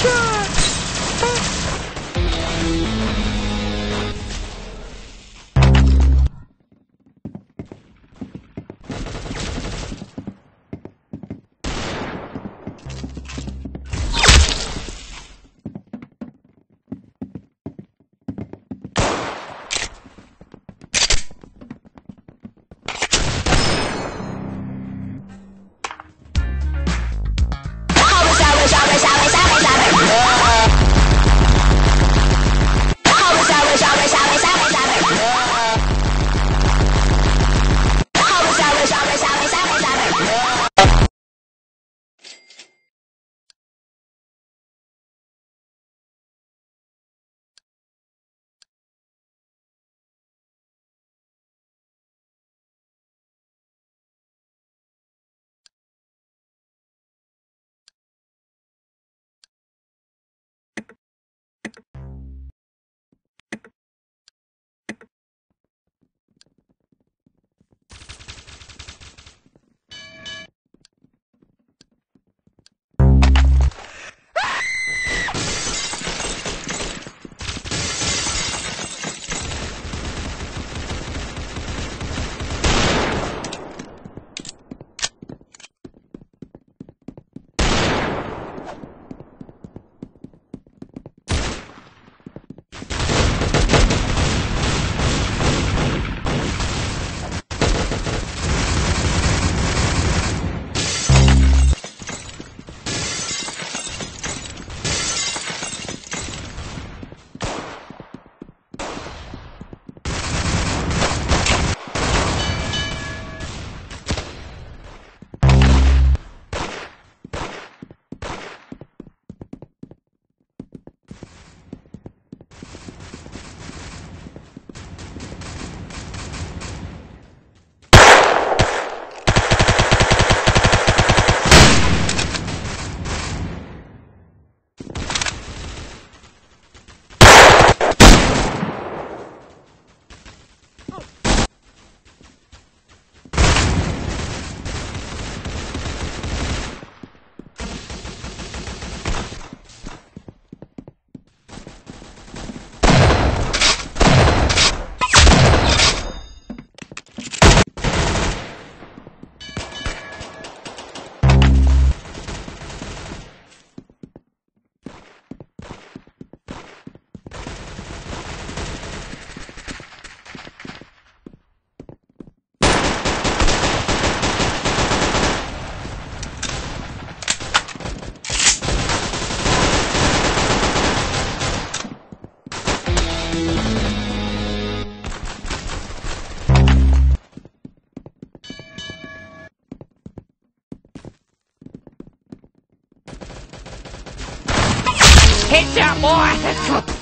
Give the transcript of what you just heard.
Choo! Hit that boy!